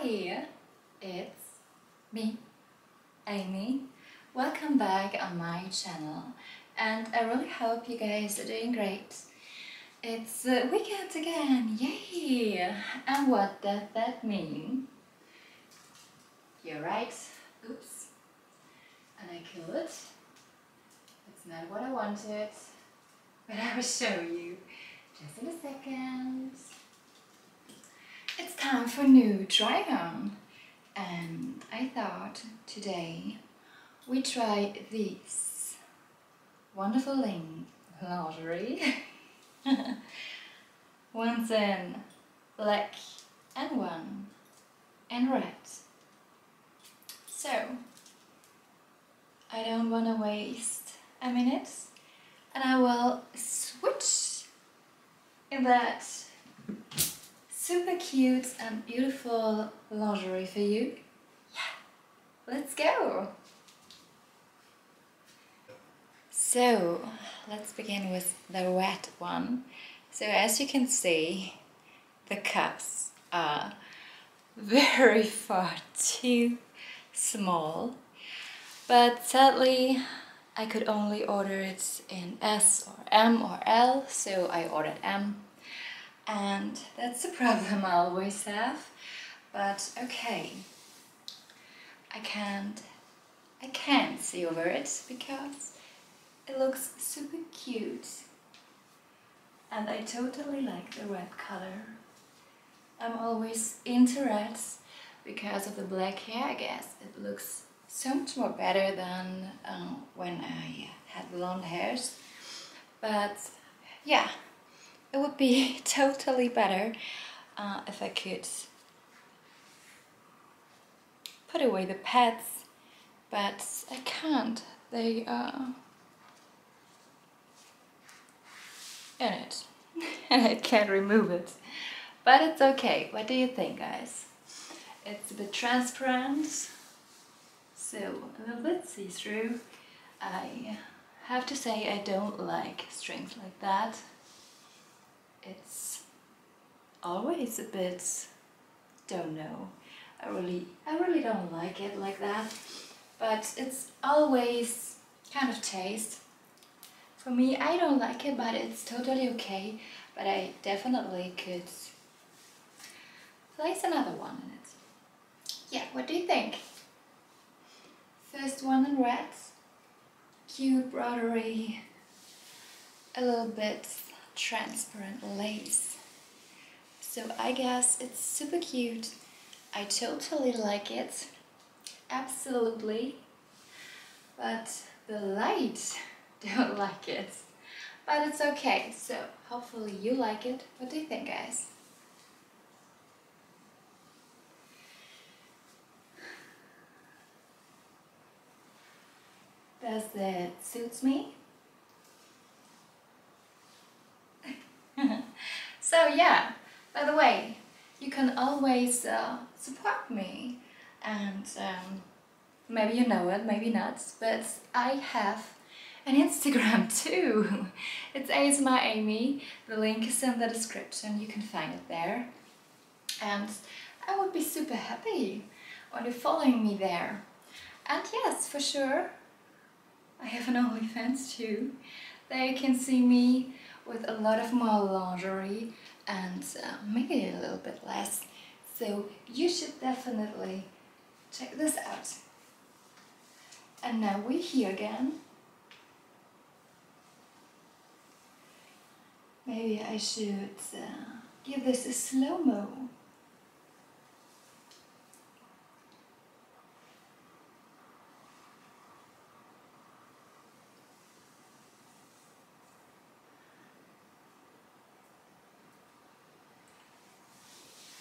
Hi, it's me, Amy. Welcome back on my channel and I really hope you guys are doing great. It's weekend again, yay! And what does that mean? You're right, oops, and I killed it. It's not what I wanted, but I will show you just in a second. It's time for new try on and I thought today we try this wonderful ling lingerie. One's in black and one in red. So I don't want to waste a minute and I will switch in that super cute and beautiful lingerie for you. Yeah, let's go! So, let's begin with the red one. So as you can see, the cups are very far too small. But sadly, I could only order it in S or M or L, so I ordered M and that's a problem I always have. But okay. I can't I can't see over it because it looks super cute. And I totally like the red color. I'm always into reds because of the black hair I guess. It looks so much more better than um, when I had blonde hairs. But yeah it would be totally better uh, if I could put away the pads, but I can't. They are in it and I can't remove it. But it's okay. What do you think, guys? It's a bit transparent, so a little bit see-through. I have to say I don't like strings like that it's always a bit don't know. I really I really don't like it like that. But it's always kind of taste. For me I don't like it but it's totally okay. But I definitely could place another one in it. Yeah what do you think? First one in red. Cute broderie a little bit transparent lace. So I guess it's super cute. I totally like it. Absolutely. But the light don't like it. But it's okay. So hopefully you like it. What do you think guys? Does that suits me? so yeah, by the way, you can always uh, support me and um, maybe you know it, maybe not, but I have an Instagram too. It's ASMR Amy, the link is in the description, you can find it there. And I would be super happy when you're following me there. And yes, for sure, I have an OnlyFans too. There you can see me with a lot of more lingerie and uh, maybe a little bit less. So you should definitely check this out. And now we're here again. Maybe I should uh, give this a slow-mo.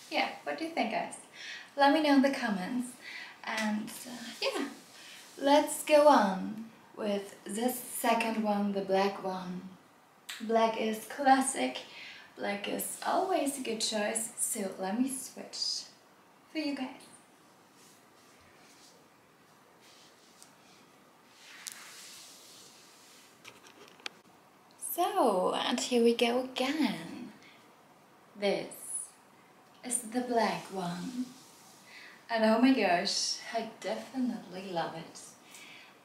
Yeah, what do you think guys? Let me know in the comments and uh, yeah, let's go on with this second one, the black one. Black is classic, black is always a good choice, so let me switch for you guys. So, and here we go again. This is the black one. And oh my gosh, I definitely love it.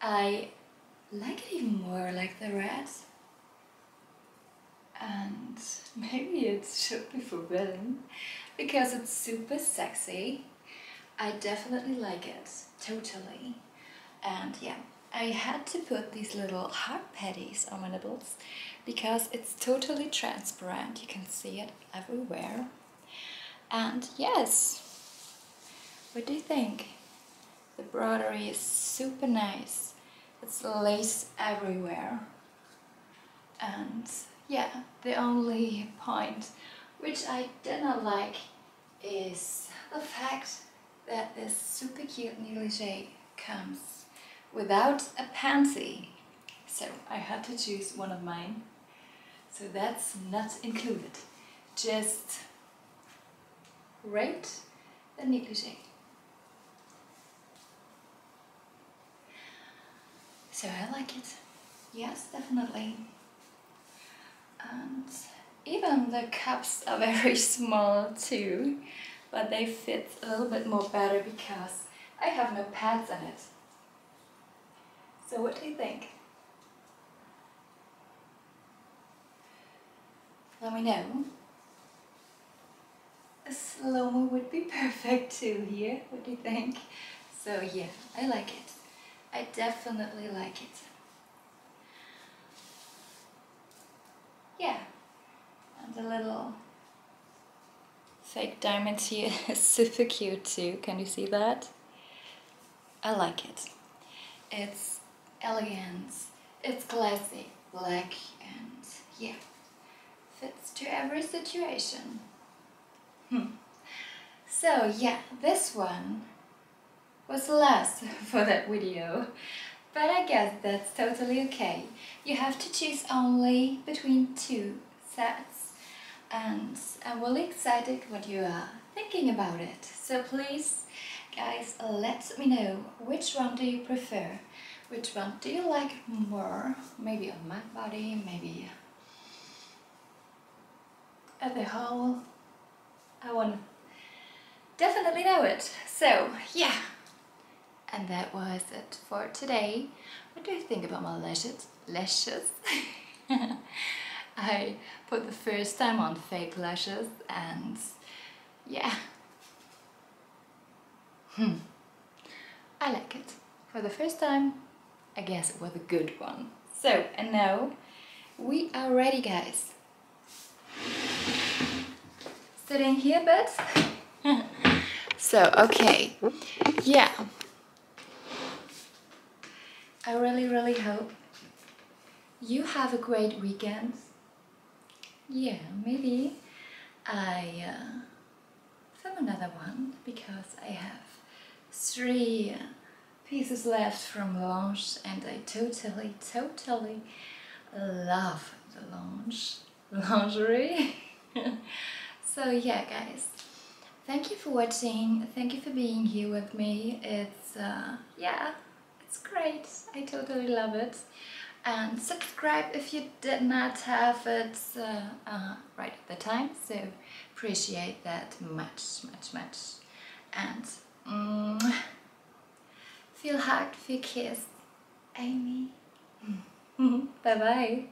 I like it even more like the red. And maybe it should be forbidden because it's super sexy. I definitely like it, totally. And yeah, I had to put these little heart patties on my nipples because it's totally transparent. You can see it everywhere. And yes, what do you think? The broderie is super nice. It's lace everywhere. And yeah, the only point which I did not like is the fact that this super cute negligee comes without a pansy. So I had to choose one of mine. So that's not included. Just rate the negligee. So I like it. Yes, definitely. And even the cups are very small too, but they fit a little bit more better because I have no pads in it. So what do you think? Let me know. A slow-mo would be perfect too here. What do you think? So yeah, I like it. I definitely like it. Yeah. And the little fake diamond here is super cute too. Can you see that? I like it. It's elegant, it's classy, black and yeah, fits to every situation. Hmm. So yeah, this one was last for that video, but I guess that's totally okay. You have to choose only between two sets and I'm really excited what you are thinking about it. So please guys let me know which one do you prefer which one do you like more? Maybe on my body, maybe at the whole. I want definitely know it. So, yeah. And that was it for today. What do you think about my lashes? Lashes? I put the first time on fake lashes and yeah. Hmm. I like it. For the first time, I guess it was a good one. So, and now we are ready, guys. Sitting here, but so, okay, yeah. I really, really hope you have a great weekend. Yeah, maybe I uh, film another one because I have three pieces left from launch and I totally, totally love the launch lingerie. so yeah guys, thank you for watching, thank you for being here with me. It's, uh, yeah, it's great, I totally love it. And subscribe if you did not have it uh, uh, right at the time, so appreciate that much, much, much. And mm, Feel hugged, feel kissed. Amy. bye bye.